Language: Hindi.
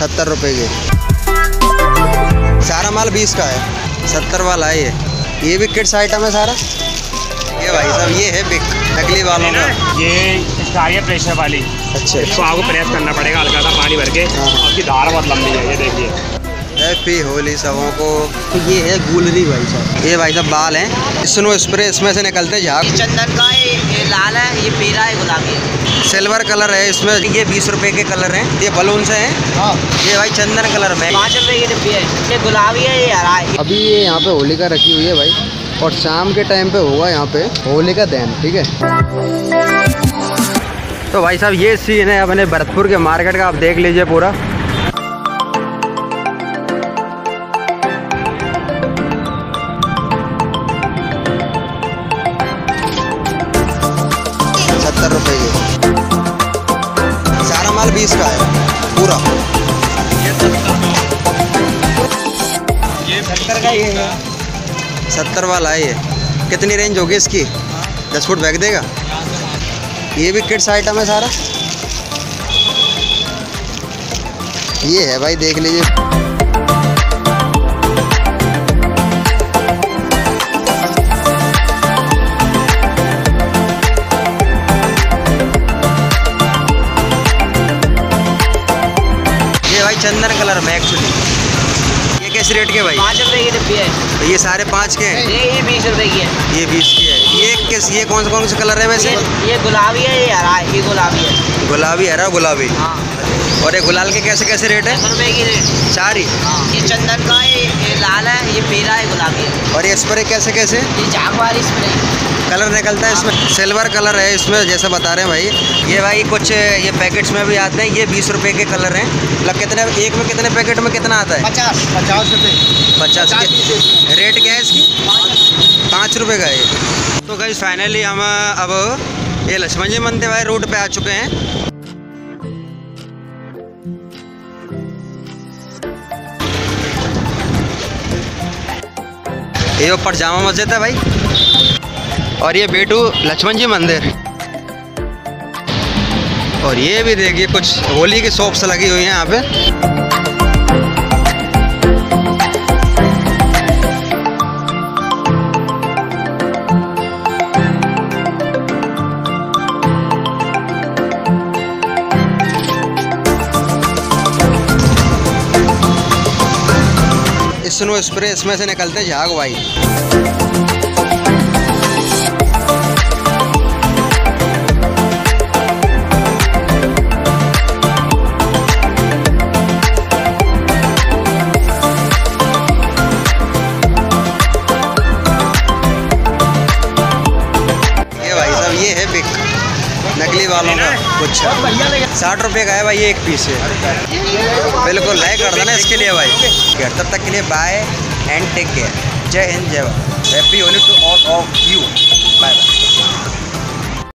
सत्तर रुपये के। सारा माल बीस का है। सत्तर वाला है ये। ये भी किट्स आइटम है सारा? ये भाई साहब ये है बिक नकली वालों का। ये ये है प्रेशर वाली। अच्छा। इसको आपको प्रेस करना पड़ेगा हल्का सा पानी भर के। आपकी उसकी धार बहुत लंबी है ये देखिए। हैप्पी होली सबों को। तो ये है गुलरी भाई साहब। ये भाई साहब बाल हैं। स्नो स्प्रे इसमें से निकलते हैं झाग। चंदन का ये लाल है ये पीला है गुलाबी है। सिल्वर कलर है इसमें। ये बीस रुपए के कलर हैं। ये बलून से हैं। ये भाई चंदन कलर में। पाँच रुपए की डिब्बी है। ये गुलाबी है ये हरा है। अभी ये यहाँ पे होलिका रखी हुई है भाई। और शाम के टाइम पे होगा यहाँ पे होली का दहन ठीक है? तो भाई साहब ये सीन है अपने भरतपुर के मार्केट का। आप देख लीजिए पूरा। माल बीस का है पूरा। ये सत्तर का ये है। सत्तर वाला है ये। कितनी रेंज होगी इसकी? दस फुट बैग देगा? ये भी किड्स आइटम है सारा। ये है भाई देख लीजिए। चंदन कलर में एक्चुअली ये किस रेट के भाई? पाँच रुपए की डिब्बी है। ये सारे पाँच के हैं? ये ये बीस रुपए की है। ये बीस की है। ये किस ये कौन से कौन से कलर है वैसे? ये गुलाबी है ये हरा? ये गुलाबी है। गुलाबी हरा गुलाबी? हाँ। और ये गुलाल के कैसे कैसे रेट है? रुपए की रेट चार ही। हाँ ये चंदन का है ये लाल है ये पीला है गुलाबी है। और ये स्प्रे कैसे कैसे? ये झाग वाली स्प्रे कलर निकलता है इसमें सिल्वर कलर है इसमें जैसे बता रहे हैं भाई। ये भाई कुछ ये पैकेट्स में भी आते हैं ये बीस रुपए के कलर हैं। मतलब कितने एक में कितने पैकेट में कितना आता है? पचास पचास रुपए। पचास रेट क्या है इसकी? पाँच रुपए का है। तो गई फाइनली हम अब ये लक्ष्मण जी मंदिर भाई रोड पे आ चुके हैं। ये ऊपर जामा मस्जिद है भाई। और ये बेटू लक्ष्मण जी मंदिर। और ये भी देखिए, कुछ होली की शॉप्स लगी हुई हैं यहाँ पे। स्नो स्प्रे, इसमें से निकलते हैं झाग भाई। वालों का कुछ। साठ रुपए का है भाई एक पीस है बिल्कुल लाइक कर देना इसके लिए भाई। तब तक के लिए बाय एंड टेक केयर जय हिंद, जय Bharat. Happy Holi to all of you bye bye